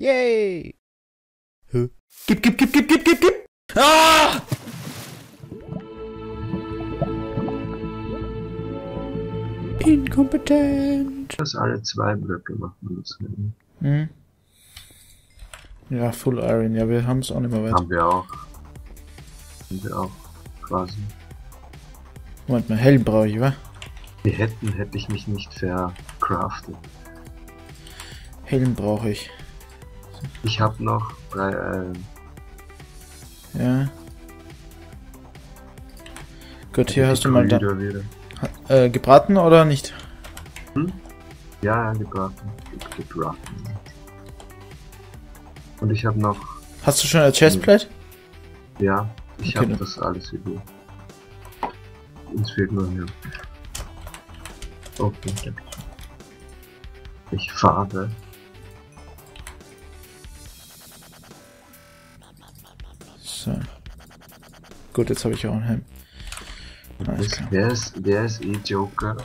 Yay! Hä? Gib, gib, gib, gib, gib, gib, gib! Ah! Inkompetent. dass alle zwei Blöcke machen müssen. Hm. Ja, Full Iron. Ja, wir haben es auch nicht mehr weit. Haben wir auch. Haben wir auch quasi. Moment mal, Helm brauche ich, wa? Wir hätten, hätte ich mich nicht vercraftet. Helm brauche ich. Ich habe noch drei, äh, Ja. Gut, hier hast du mal da, wieder, wieder. äh, gebraten oder nicht? Ja, ja, gebraten. Ge- Gebraten. Und ich habe noch, Hast du schon eine Chestplate? ja, ich Okay, habe das alles wieder. Uns fehlt nur hier. Okay, danke. Ich fahre. Gut, jetzt habe ich auch einen Helm. Alles Das, klar. der ist, der ist eh Joker.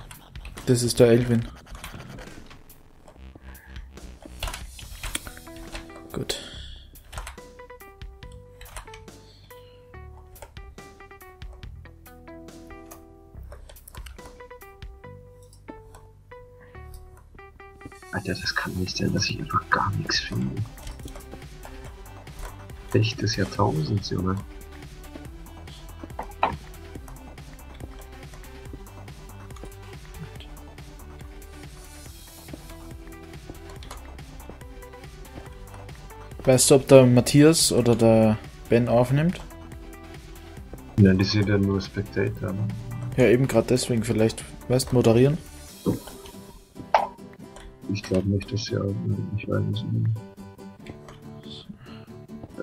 Das ist der Elvin. Gut. Alter, das kann nicht sein, dass ich einfach gar nichts finde. Echt des Jahrtausends, Junge. Weißt du, ob der Matthias oder der Ben aufnimmt? Nein, die sind ja nur Spectator. Ne? Ja, eben gerade deswegen vielleicht. Weißt du, moderieren? Ich glaube nicht, dass sie auch, ich weiß nicht.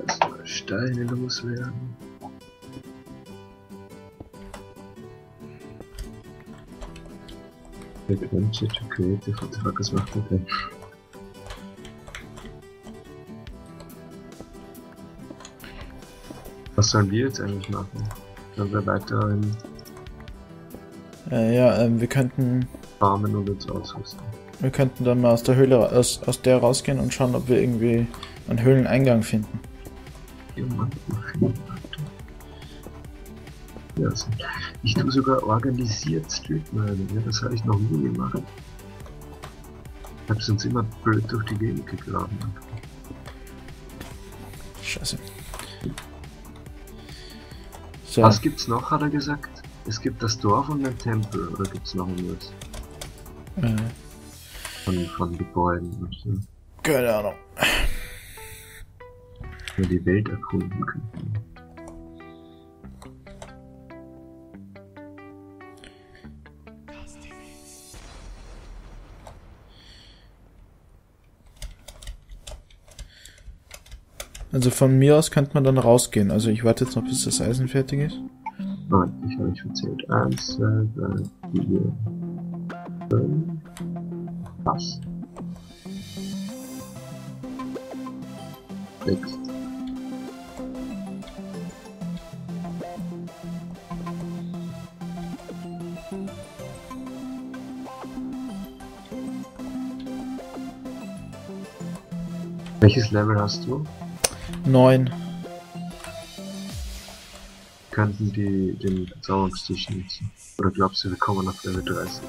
Erstmal Steine loswerden. Der Quench to create the Vertrag, was macht er denn? Was sollen wir jetzt eigentlich machen? Sollen wir weiter im Äh, ja, ähm, wir könnten, Farmen und uns ausrüsten? wir könnten dann mal aus der Höhle, aus, aus der rausgehen und schauen, ob wir irgendwie einen Höhleneingang finden. Ja, ich tue sogar organisiert Streetmurder, ja, das habe ich noch nie gemacht. Ich habe sonst immer blöd durch die Gegend gegraben. Scheiße. So, Was gibt's noch, hat er gesagt? Es gibt das Dorf und einen Tempel, oder gibt's noch irgendwas? äh, Von, von Gebäuden und so. keine Ahnung. Wir die Welt erkunden könnten. Also von mir aus könnte man dann rausgehen. Also ich warte jetzt noch, bis das Eisen fertig ist. Nein, ich habe nicht verzählt. Eins, zwei, drei, vier, fünf. Was? Sechs. Welches Level hast du? Neun. Könnten die den Verzauberungstisch nutzen? Oder glaubst du, wir kommen auf Level 30?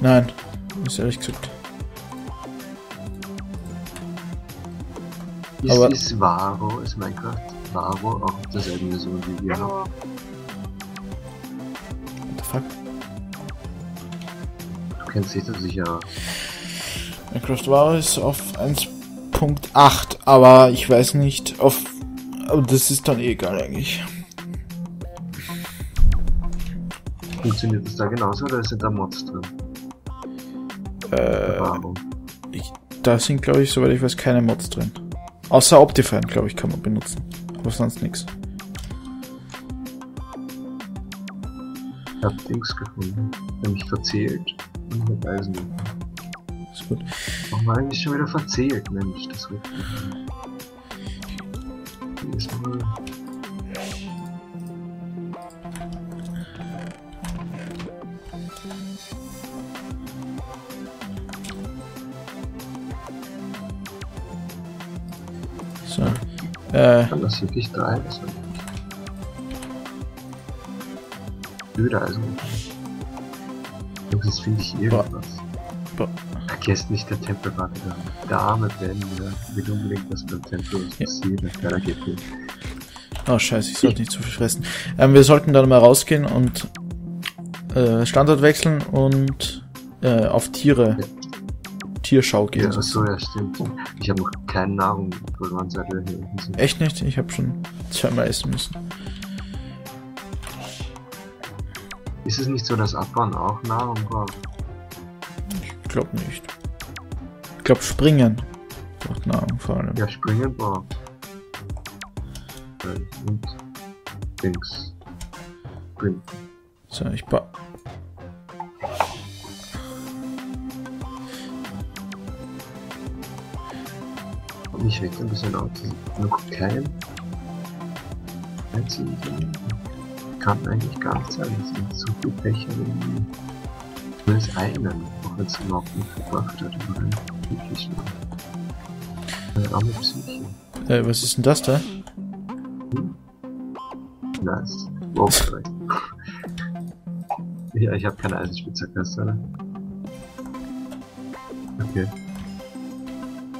Nein, ist ehrlich gesagt. Ist, Aber- ist Varo, ist Minecraft Varo auch auf derselben Version wie wir haben? What the fuck? Du kennst dich da sicher. Minecraft war ist auf 1.8, aber ich weiß nicht auf. Aber das ist dann eh egal eigentlich. Funktioniert das da genauso oder sind da Mods drin? Äh, ich, da sind, glaube ich, soweit ich weiß, keine Mods drin. Außer Optifine, glaube ich, kann man benutzen. Aber sonst nichts. Ich hab Dings gefunden. Nämlich verzählt. Und ich hab Eisen gefunden. Ist gut. Warum war eigentlich schon wieder verzählt, Mensch? Das wird. Mal. So. Äh, Kann das wirklich drei? Das war Blöde also. Jetzt finde ich irgendwas. Boah. Vergesst nicht, der Tempel war wieder. Der arme Ben, will unbedingt, dass beim Tempel was Ja. passiert. Der Keiner geht hin. oh scheiße, ich sollte nicht zu viel fressen. Ähm, wir sollten dann mal rausgehen und äh, Standort wechseln und äh, auf Tiere, Tierschau gehen. Ja, so. ja, stimmt. Ich habe noch keine Nahrung verloren, seit wir hier unten sind. Echt nicht? Ich habe schon zweimal essen müssen. Ist es nicht so, dass Abbauen auch Nahrung braucht? Ich glaube nicht. Ich glaube springen. Braucht Nahrung vor allem. Ja, springen braucht. Äh, Und Dings. Springen. So, ich ba Und mich regt ein bisschen auf. Noch kein einzigen Kann eigentlich gar nicht sein. Es sind so viele Fächer irgendwie. Zumindest einen, auch wenn es überhaupt nicht gebracht hat. Arme Psyche. äh, was ist denn das da? Nice. Wow, ja, ich habe keine du, oder? Okay.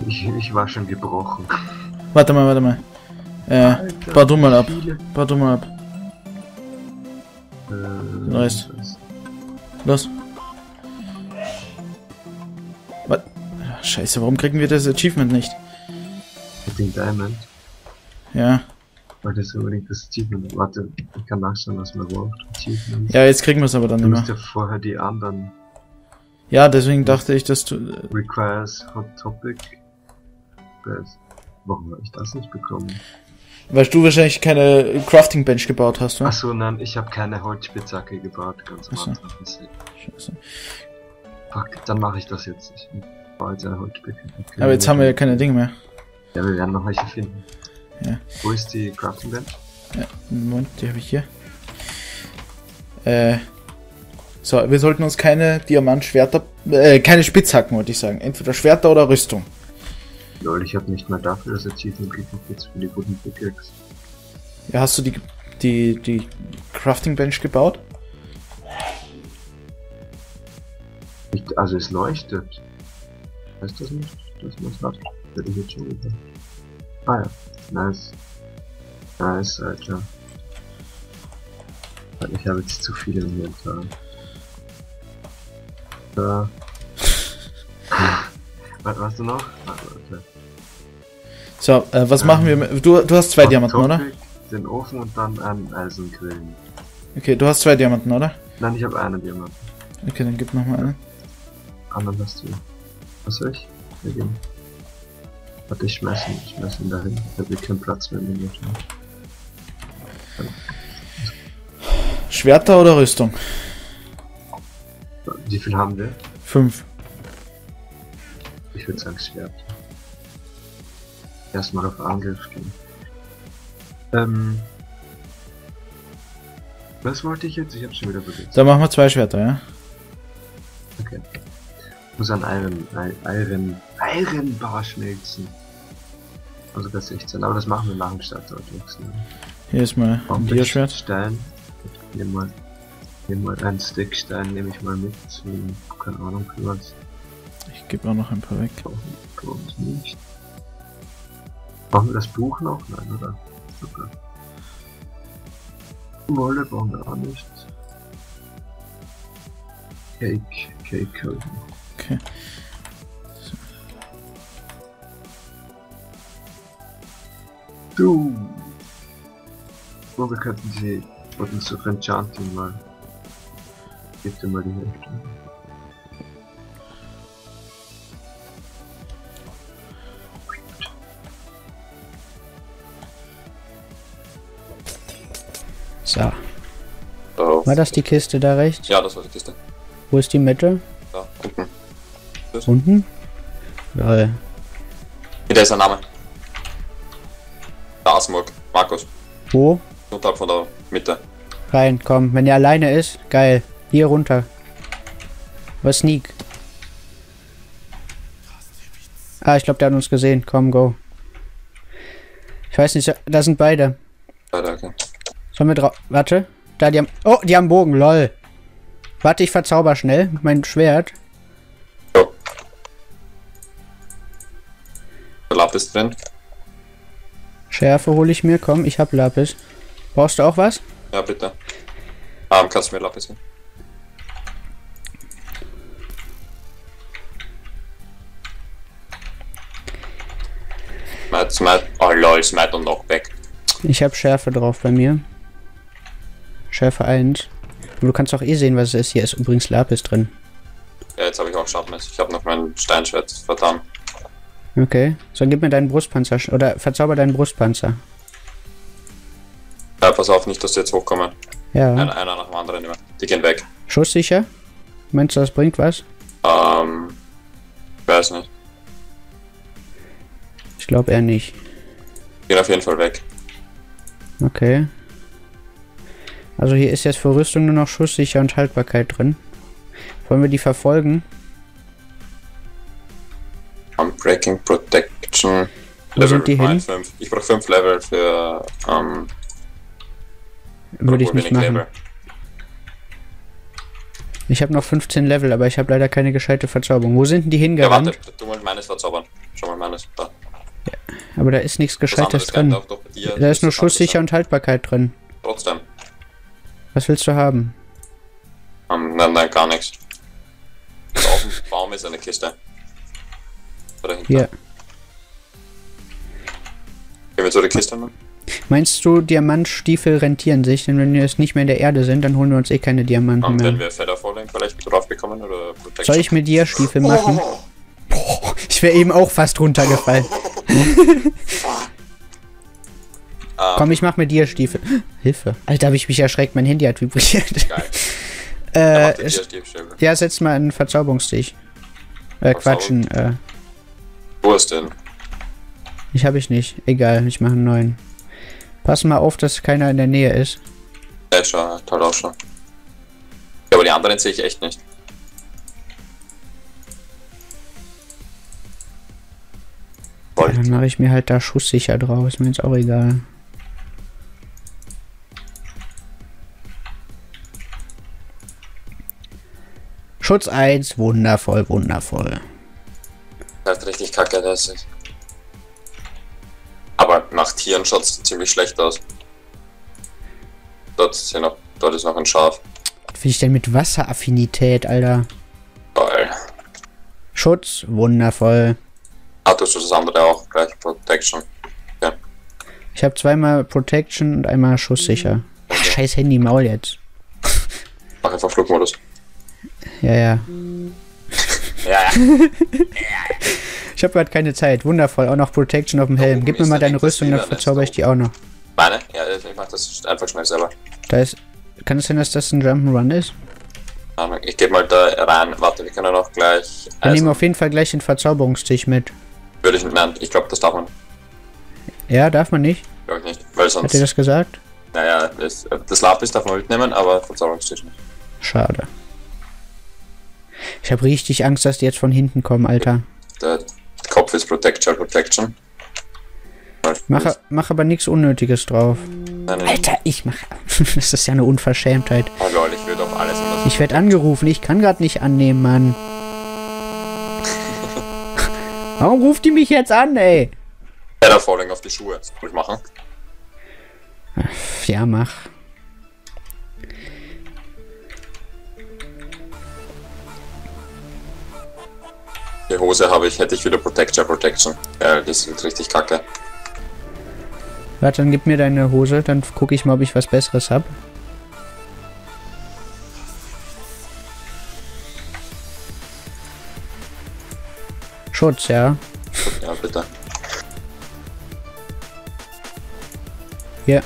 Ich, ich war schon gebrochen. Warte mal, warte mal. Äh, bau du mal ab. Bau du mal ab. Äh, Nice. Los. Scheiße, warum kriegen wir das Achievement nicht? Mit dem Diamond. Ja. Weil das unbedingt das Achievement. Warte, ich kann nachschauen, was man braucht. Achievement. Ja, jetzt kriegen wir es aber dann Du nicht musst mehr. ja vorher die anderen Ja, deswegen dachte ich, dass du... äh, requires hot topic. Warum habe ich das nicht bekommen? Weil du wahrscheinlich keine Crafting Bench gebaut hast, wa? Achso, nein, ich habe keine Holzspitzhacke gebaut, ganz am. Anfang. Scheiße. Fuck, dann mache ich das jetzt. Ich jetzt eine Holzspitzhacke. Aber jetzt haben wir ja keine Dinge mehr. Ja, wir werden noch welche finden. Ja. Wo ist die Crafting Bench? Ja, Moment, die habe ich hier. Äh, so, wir sollten uns keine Diamantschwerter, äh, keine Spitzhacken, wollte ich sagen. Entweder Schwerter oder Rüstung. Lol, ich habe nicht mal dafür das Achievement gekriegt, jetzt für die guten Pickaxe. Ja, hast du die, die, die Crafting Bench gebaut? Nicht, also es leuchtet. Heißt das nicht, dass man es hat? Hätte ich jetzt schon gesagt. Ah ja, nice. Nice, Alter. Ich habe jetzt zu viel im Inventar. Da. Was hast du noch? Ah, warte. So, äh, was machen wir mit, du, du hast zwei Diamanten, oder? Topic, Den Ofen und dann einen Eisengrillen. Okay, du hast zwei Diamanten, oder? Nein, ich habe einen Diamant. Okay, dann gib noch mal einen. Anderen hast du. Was soll ich? Wir gehen. Warte, ich schmeiß ihn, ich schmeiß ihn dahin. Ich habe keinen Platz mehr im Inventar. Schwerter oder Rüstung? Wie viel haben wir? Fünf. Ich würde sagen Schwert. Erstmal auf Angriff gehen. Ähm. Was wollte ich jetzt? Ich hab's schon wieder vergessen. Dann machen wir zwei Schwerter, ja? Okay. Muss an Iron, Iron, Iron Bar schmelzen. Also das 16, aber das machen wir nach dem Startort wechseln. Hier ist mal ein Diaschwert. Stein? Ich nehme mal, nehm mal einen Stickstein, nehme ich mal mit. Keine Ahnung für was. Ich gebe auch noch ein paar weg. Brauchen wir nicht. Brauchen wir das Buch noch? Nein, oder? Super. Wolle brauchen wir auch nicht. Cake, Cake halt. Okay. Du! Oh, wir könnten die Buttons of Enchanting mal. Dir mal die Hälfte. So. Oh. War das die Kiste da rechts? Ja, das war die Kiste. Wo ist die Mitte? Da, unten. Unten? Lol. Hinter ist ein Name. Der Asmurg. Markus. Wo? Unterhalb von der Mitte. Rein, komm. Wenn er alleine ist, geil. Hier runter. Was Sneak? Ah, ich glaube, der hat uns gesehen. Komm, go. Ich weiß nicht, da sind beide. Weiter, okay. Sollen wir drauf. Warte. Da, die haben. Oh, die haben Bogen, lol. Warte, ich verzauber schnell mein Schwert. Lapis drin. Schärfe hole ich mir. Komm, ich hab Lapis. Brauchst du auch was? Ja, bitte. Ähm, kannst du mir Lapis geben? Smite, Smite. Oh lol, Smite und Knockback. Ich hab Schärfe drauf bei mir. Schärfe 1. Aber du kannst auch eh sehen, was es ist. Hier ist übrigens Lapis drin. Ja, jetzt habe ich auch Sharpness. Ich habe noch mein Steinschwert vertan. Okay. So, gib mir deinen Brustpanzer. Oder verzauber deinen Brustpanzer. Ja, pass auf, nicht, dass die jetzt hochkommen. Ja. Einer, einer nach dem anderen immer. Die gehen weg. Schusssicher? Meinst du, das bringt was? Ähm, ich weiß nicht. Ich glaube eher nicht. Gehen auf jeden Fall weg. Okay. Also hier ist jetzt für Rüstung nur noch Schusssicher und Haltbarkeit drin. Wollen wir die verfolgen? Unbreaking Protection. Wo sind die hin? 5. Ich brauche 5 Level für ähm, Würde ich nicht machen. Level. Ich habe noch 15 Level, aber ich habe leider keine gescheite Verzauberung. Wo sind denn die Ja, hingerannt? warte, du mal meines verzaubern. Schau mal meines. Da. aber da ist nichts Gescheites drin. auch doch Da ist nur Schusssicher und Haltbarkeit drin. Trotzdem. Was willst du haben? Ähm, nein, nein, gar nichts. Auf dem Baum ist eine Kiste. Da dahinter. Hier. Gehen wir zu der Kiste, Mann? Meinst du, Diamantstiefel rentieren sich? Denn wenn wir jetzt nicht mehr in der Erde sind, dann holen wir uns eh keine Diamanten Und wenn mehr. wir Feather Falling vielleicht drauf bekommen oder Protection. Soll ich mit dir Stiefel machen? Boah, ich wäre eben auch fast runtergefallen. Ah, Komm, ich mach mit dir Stiefel. Hilfe. Alter, habe ich mich erschreckt. Mein Handy hat vibriert. geil. Ja, Äh, ja, setz mal einen Verzauberungsstich. Äh, quatschen. Äh, Wo ist denn? ich habe ich nicht. Egal, ich mache einen neuen. Pass mal auf, dass keiner in der Nähe ist. Ja, schau, toll auch schon. Ja, aber die anderen sehe ich echt nicht. Ja, dann mache ich mir halt da schusssicher drauf. Ist mir jetzt auch egal. Schutz 1, wundervoll, wundervoll. Das ist richtig kacke, das ist. Aber nach Tieren schaut es ziemlich schlecht aus. Dort, ist ja noch, dort ist noch ein Schaf. Was will ich denn mit Wasseraffinität, Alter? Geil. Schutz, wundervoll. Ah, du das andere auch gleich? Protection. Ich habe zweimal Protection und einmal schusssicher. Ach, scheiß Handy, Maul jetzt. Mach einfach Flugmodus. Ja, ja. Ja, ja. Ich habe gerade keine Zeit. Wundervoll. Auch noch Protection auf dem Helm. Gib mir mal deine Rüstung, dann verzauber ich die auch noch. Meine? Ja, ich mach das einfach schnell selber. Da ist. Kann es sein, dass das ein Jump'n'Run ist? Ahnung, Ich geh mal da rein. Warte, wir können auch gleich. Wir nehmen Eisen- auf jeden Fall gleich den Verzauberungstisch mit. Würde ich nein, ich glaube, das darf man. Ja, darf man nicht? Glaube ich nicht. Weil Hat sonst. dir das gesagt? Naja, das, das Lapis darf man mitnehmen, aber Verzauberungstisch nicht. Schade. Ich habe richtig Angst, dass die jetzt von hinten kommen, Alter. Kopf ist Protection, Protection. Mach, mach aber nichts Unnötiges drauf. Nein, nein. Alter, ich mach. Das ist ja eine Unverschämtheit. Oh lol, ich würde auf alles anders. Ich werde angerufen, ich kann gerade nicht annehmen, Mann. Warum ruft die mich jetzt an, ey? Feather Falling auf die Schuhe. Soll ich machen. Ja, mach. Die Hose habe ich, hätte ich wieder Protection, Protection. Ja, die sind richtig kacke. Warte, dann gib mir deine Hose, dann gucke ich mal, ob ich was Besseres hab. Schutz, ja. Ja, bitte. Hier.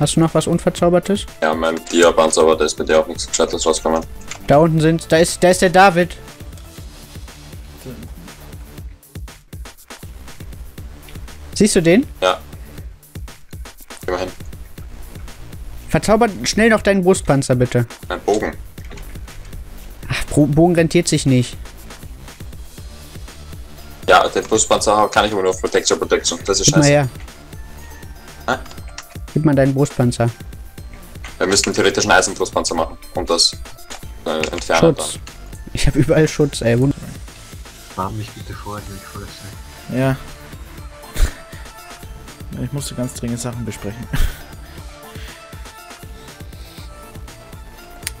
Hast du noch was Unverzaubertes? Ja, mein Diabands, aber da ist bei dir auch nichts Gescheites rausgekommen. Da unten sind. Da ist, da ist der David. Siehst du den? Ja. Immerhin. Verzauber schnell noch deinen Brustpanzer, bitte. Ein Bogen. Ach, Bogen rentiert sich nicht. Ja, den Brustpanzer kann ich aber nur auf Protection, Protection. Das ist Gib mal scheiße. her. Gib mal deinen Brustpanzer. Wir müssten theoretisch einen Eisenbrustpanzer machen, um das äh, entfernen Schutz. Ich habe überall Schutz, ey. Warn mich bitte vor, ich voll sein. Ja. Ich musste ganz dringend Sachen besprechen.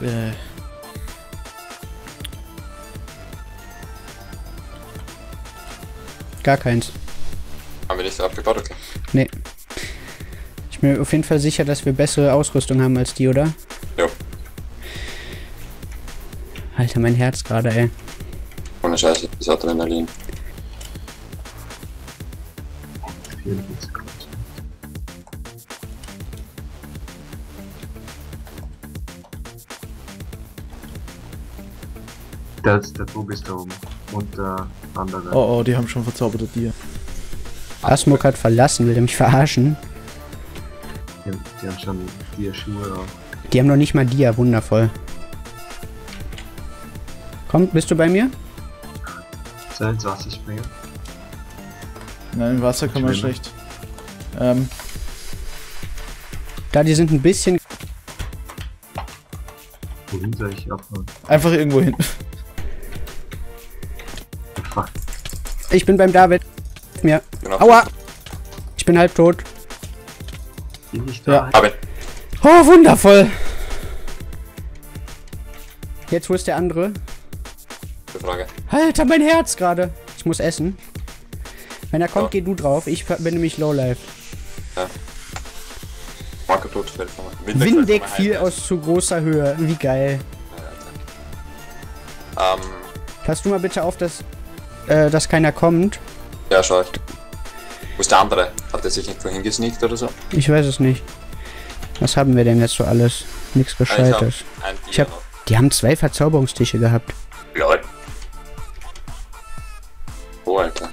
äh. Gar keins. Haben wir nicht abgebaut, okay. Nee. Ich bin mir auf jeden Fall sicher, dass wir bessere Ausrüstung haben als die, oder? Jo. Alter, mein Herz gerade, ey. Ohne Scheiße, das Adrenalin. 44 Grad. Der, der Tobi ist da oben. Und der andere. Oh oh, die haben schon verzauberte Tier. Asmok hat verlassen, will er mich verarschen. Die, die haben schon vier Schuhe auf. Die haben noch nicht mal Dia, wundervoll. Komm, bist du bei mir? Soll ins Wasser springen? Nein, im Wasser kann man schlecht. Ähm, Da, die sind ein bisschen. Wohin soll ich abhauen? einfach irgendwo hin. Ich bin beim David. Mir. Genau. Aua! Ich bin halb tot. Bin ich Ja. da? Ihn. Oh, wundervoll! Jetzt, wo ist der andere? Gute Frage. Alter, mein Herz gerade. Ich muss essen. Wenn er kommt, Ja. geh du drauf. Ich bin nämlich Lowlife. Marco tot fällt von mir. Windeck mir fiel aus zu großer Höhe. Wie geil. Ähm, Pass du mal bitte auf, dass, äh, dass keiner kommt. ja, schau ich. Wo ist der andere? Hat er sich nicht vorhin gesneakt oder so? Ich weiß es nicht. Was haben wir denn jetzt so alles? Nichts ich hab Gescheites. ein Ich hab-. Die haben zwei Verzauberungstische gehabt. Lol. Oh, Alter.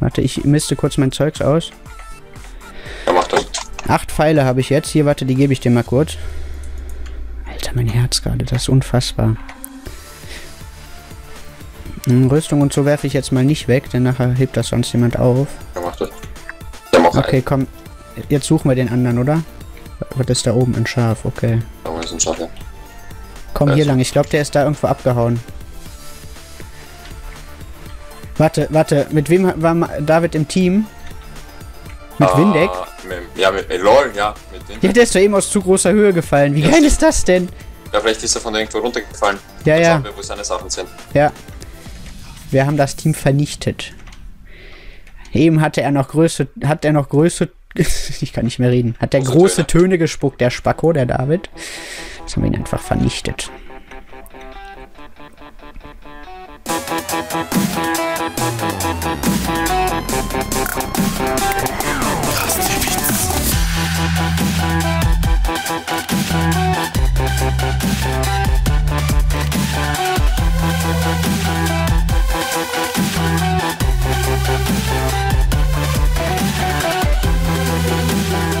Warte, ich misste kurz mein Zeugs aus. Er macht das. Acht Pfeile habe ich jetzt. Hier, warte, die gebe ich dir mal kurz. Alter, mein Herz gerade, das ist unfassbar. Hm, Rüstung und so werfe ich jetzt mal nicht weg, denn nachher hebt das sonst jemand auf. Er macht das. Der macht Okay, komm. Jetzt suchen wir den anderen, oder? Was ist da oben? Ein Schaf, okay. einen. Aber ist ein Schaf, ja. Komm hier lang, ich glaube, der ist da irgendwo abgehauen. Warte, warte, mit wem war David im Team? Mit Ah, Windeck? Mit, ja, mit, äh, lol, ja, mit Windeck. Ja, der ist doch eben aus zu großer Höhe gefallen. Wie Ja, geil ist das denn? Ja, vielleicht ist er von irgendwo runtergefallen. Ja, Dann ja. Schauen wir, wo seine Sachen sind. Ja. Wir haben das Team vernichtet. Eben hatte er noch Größe, hat er noch Größe, ich kann nicht mehr reden, hat er große, große Töne. Gespuckt, der Spacko, der David. Jetzt haben wir ihn einfach vernichtet.